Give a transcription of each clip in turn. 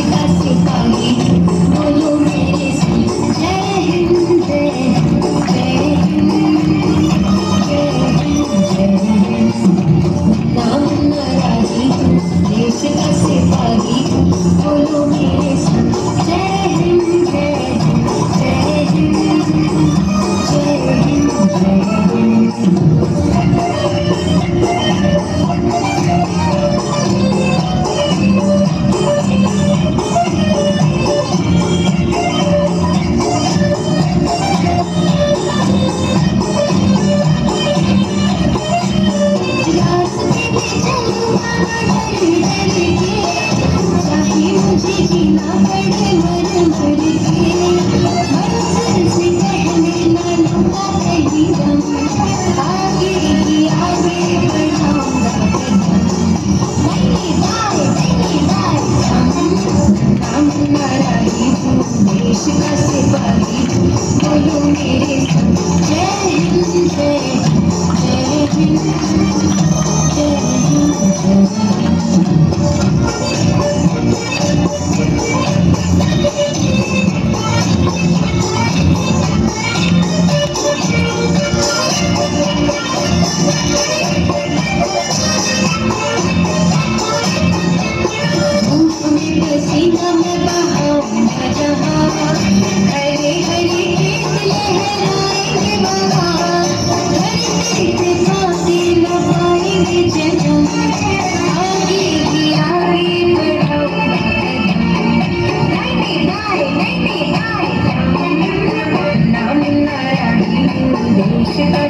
Mexican Sultani. Thank you.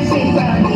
respeitando.